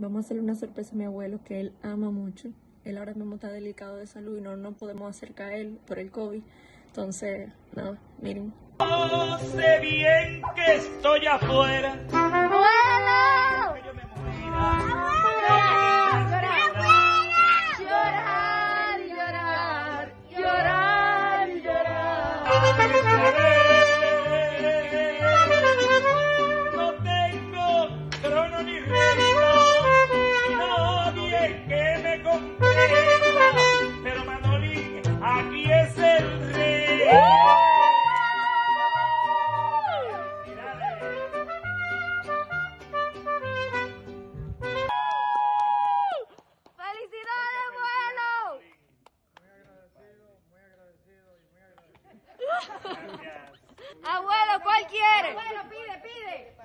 Vamos a hacerle una sorpresa a mi abuelo que él ama mucho. Él ahora mismo está delicado de salud y no nos podemos acercar a él por el COVID. Entonces, nada, miren. No sé bien que estoy afuera. ¡Abuelo! Abuelo, ¿cuál quiere? Abuelo, pide, pide.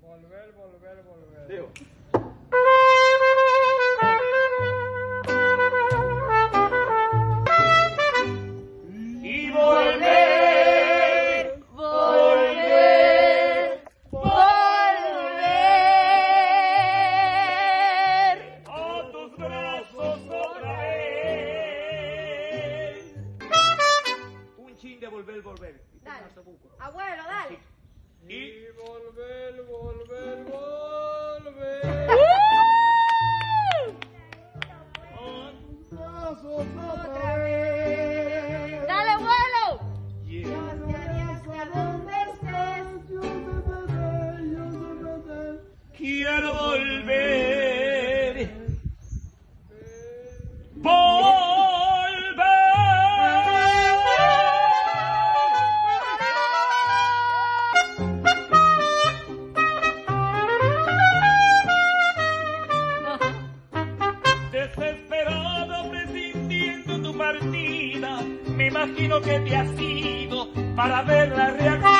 Volver, volver, volver. Y Dale. Abuelo, dale. Y Y volver, volver, volver. Brazos otra vez. Dale, abuelo. yeah. Yo te quiero volver. Me imagino que te has ido para ver la reacción.